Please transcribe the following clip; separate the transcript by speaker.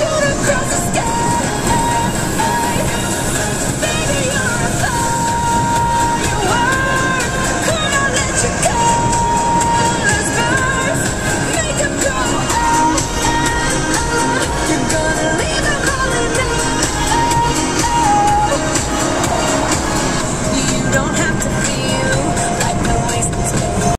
Speaker 1: shoot across the